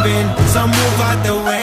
jumping, so move out the way.